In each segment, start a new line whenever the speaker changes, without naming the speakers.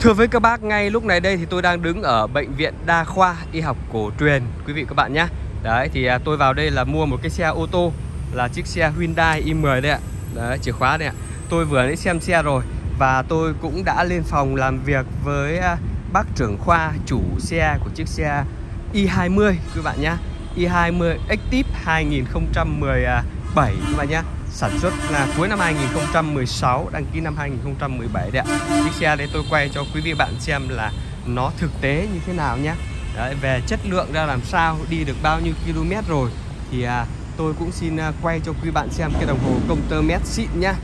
Thưa với các bác, ngay lúc này đây thì tôi đang đứng ở bệnh viện đa khoa y học cổ truyền quý vị các bạn nhé. Đấy thì à, tôi vào đây là mua một cái xe ô tô là chiếc xe Hyundai i10 đây ạ. Đấy chìa khóa đây ạ. Tôi vừa mới xem xe rồi và tôi cũng đã lên phòng làm việc với à, bác trưởng khoa chủ xe của chiếc xe i20 quý bạn nhé. i20 Active 2017 các bạn nhé sản xuất là cuối năm 2016 đăng ký năm 2017 đấy ạ. Chiếc xe đấy tôi quay cho quý vị bạn xem là nó thực tế như thế nào nhé đấy, về chất lượng ra làm sao đi được bao nhiêu km rồi thì à, tôi cũng xin à, quay cho quý bạn xem cái đồng hồ công tơ mét xịn nhá.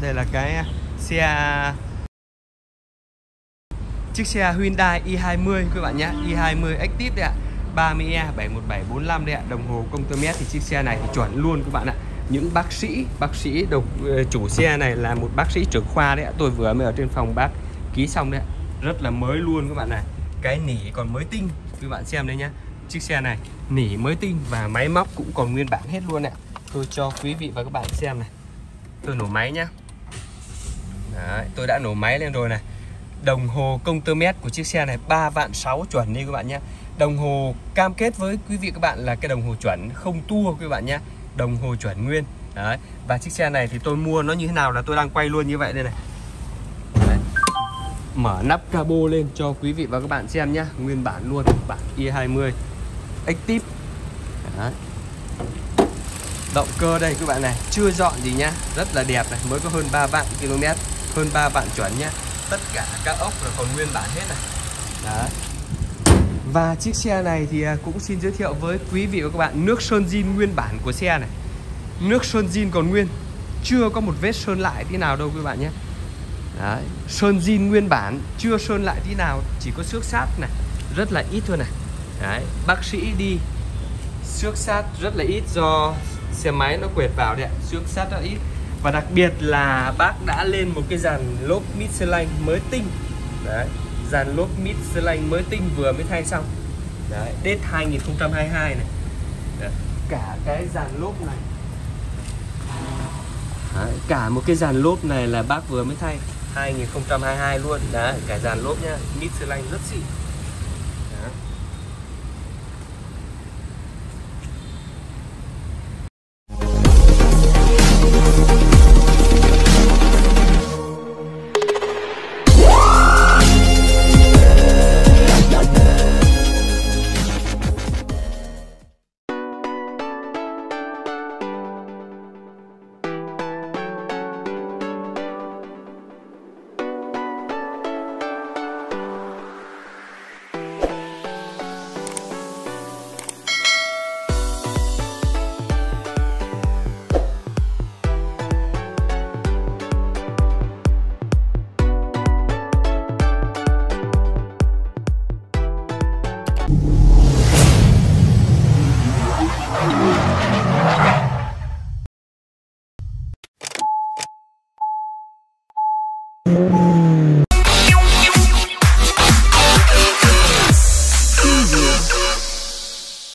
Đây là cái à, xe à, chiếc xe Hyundai i20 quý bạn nhé i20 Active đấy ạ. 30E 71745 đây ạ. Đồng hồ công tơ mét thì chiếc xe này thì chuẩn luôn các bạn ạ. Những bác sĩ Bác sĩ đồng ờ, chủ xe này là một bác sĩ trưởng khoa đấy ạ. Tôi vừa mới ở trên phòng bác ký xong đấy ạ. Rất là mới luôn các bạn này. Cái nỉ còn mới tinh Các bạn xem đây nhá. Chiếc xe này nỉ mới tinh và máy móc cũng còn nguyên bản hết luôn ạ. Tôi cho quý vị và các bạn xem này. Tôi nổ máy nhá. Đấy, tôi đã nổ máy lên rồi này. Đồng hồ công tơ mét của chiếc xe này 3 vạn 6 chuẩn đi các bạn nhé. Đồng hồ cam kết với quý vị các bạn là cái đồng hồ chuẩn không tua các bạn nhé. Đồng hồ chuẩn nguyên. Đấy. Và chiếc xe này thì tôi mua nó như thế nào là tôi đang quay luôn như vậy đây này. Đấy. Mở nắp cabo lên cho quý vị và các bạn xem nhé. Nguyên bản luôn, Bản E20 Active. Đấy. Động cơ đây các bạn này, Chưa dọn gì nhá Rất là đẹp này, Mới có hơn 3 vạn km Hơn 3 vạn chuẩn nhá Tất cả các ốc là còn nguyên bản hết này. Đấy. Và chiếc xe này thì à, cũng xin giới thiệu với quý vị và các bạn nước sơn zin nguyên bản của xe này. Nước sơn zin còn nguyên, Chưa có một vết sơn lại tí nào đâu quý bạn nhé. Đấy. Sơn zin nguyên bản, Chưa sơn lại tí nào, Chỉ có xước sát này, Rất là ít thôi này. Đấy. Bác sĩ đi, Xước sát rất là ít do xe máy nó quẹt vào đấy ạ. Xước sát rất ít. Và đặc biệt là bác đã lên một cái dàn lốp Michelin mới tinh. Đấy, dàn lốp Michelin mới tinh vừa mới thay xong. Đấy Date 2022 này. Đấy. cả cái dàn lốp này. Đấy. cả một cái dàn lốp này là bác vừa mới thay. 2022 luôn. Đấy, cả dàn lốp nhá Michelin rất xịn.